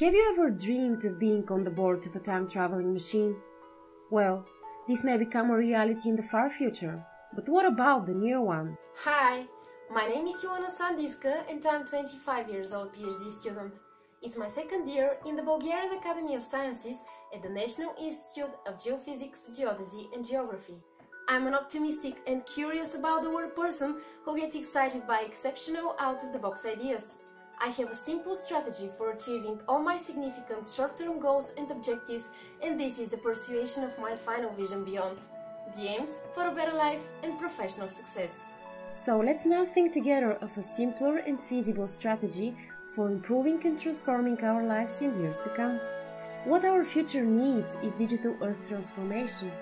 Have you ever dreamed of being on the board of a time traveling machine? Well, this may become a reality in the far future, but what about the near one? Hi, my name is Yoana Sandinska and I'm 25 years old PhD student. It's my second year in the Bulgarian Academy of Sciences at the National Institute of Geophysics, Geodesy and Geography. I'm an optimistic and curious about the world person who gets excited by exceptional out-of-the-box ideas. I have a simple strategy for achieving all my significant short-term goals and objectives and this is the persuasion of my final vision beyond. The aims for a better life and professional success. So let's now think together of a simpler and feasible strategy for improving and transforming our lives in years to come. What our future needs is digital earth transformation.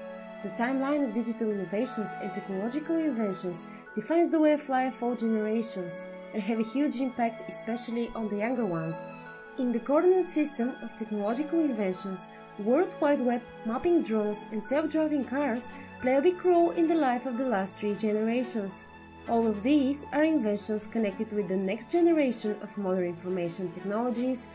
The timeline of digital innovations and technological inventions defines the way of life all generations and have a huge impact especially on the younger ones. In the coordinate system of technological inventions, World Wide Web, mapping drones and self-driving cars play a big role in the life of the last three generations. All of these are inventions connected with the next generation of modern information technologies,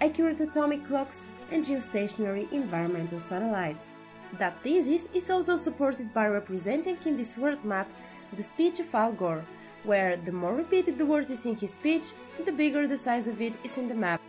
accurate atomic clocks, and geostationary environmental satellites. That thesis is also supported by representing in this world map the speech of Al Gore, where the more repeated the word is in his speech, the bigger the size of it is in the map.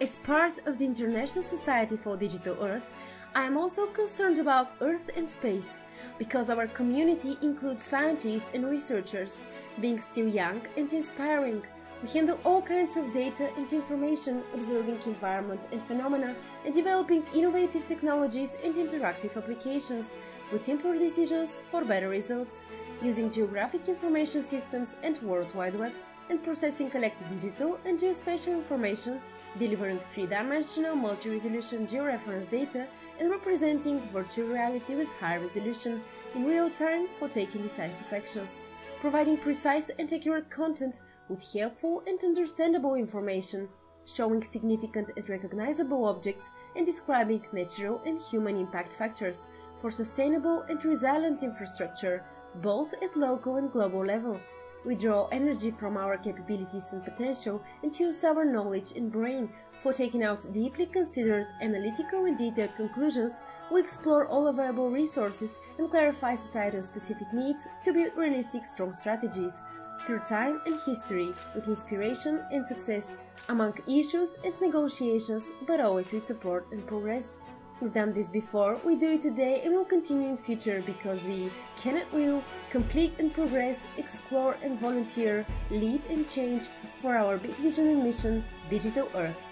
As part of the International Society for Digital Earth, I am also concerned about Earth and space, because our community includes scientists and researchers, being still young and inspiring. We handle all kinds of data and information, observing environment and phenomena, and developing innovative technologies and interactive applications, with simpler decisions for better results using geographic information systems and World Wide Web, and processing collected digital and geospatial information, delivering three-dimensional multi-resolution georeference data and representing virtual reality with high resolution in real time for taking decisive actions, providing precise and accurate content with helpful and understandable information, showing significant and recognizable objects and describing natural and human impact factors for sustainable and resilient infrastructure both at local and global level. We draw energy from our capabilities and potential and use our knowledge and brain for taking out deeply considered analytical and detailed conclusions. We explore all available resources and clarify societal specific needs to build realistic strong strategies through time and history with inspiration and success among issues and negotiations but always with support and progress. We've done this before, we do it today and will continue in future because we can and will complete and progress, explore and volunteer, lead and change for our big vision and mission, Digital Earth.